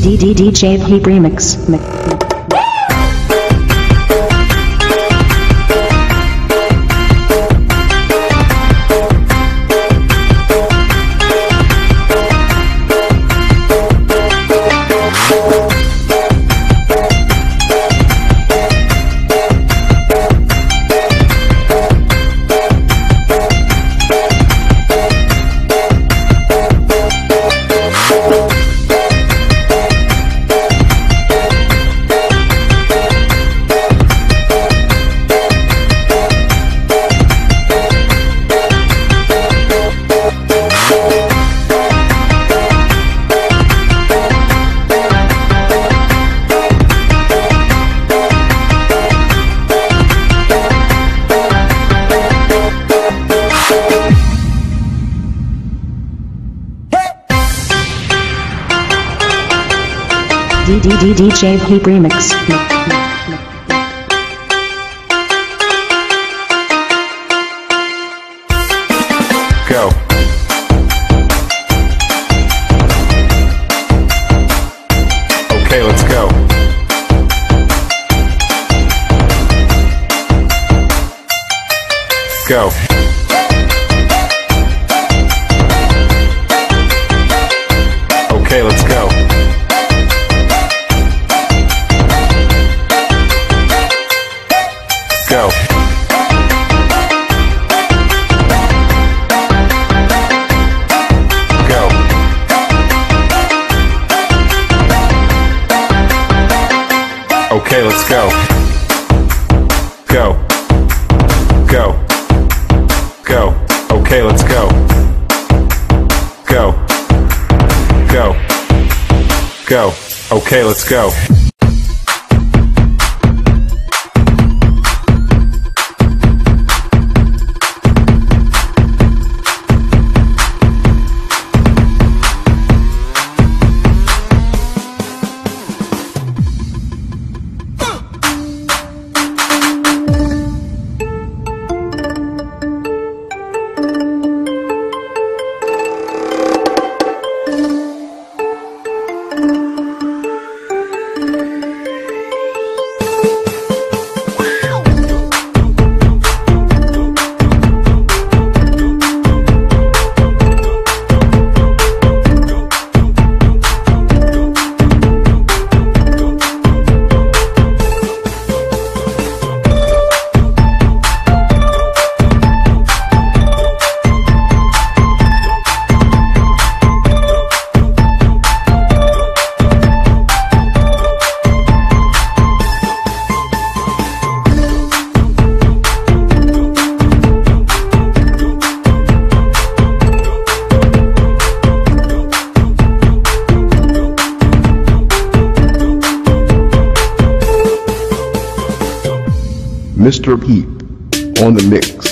DJ Vape Remix. DJ Peep Remix. Go. Go. Okay, let's go. Go. Go. Okay, let's go. Go. Go. Go. Okay, let's go. Go. Go. Go. Okay, let's go. Mr. Peep on the mix.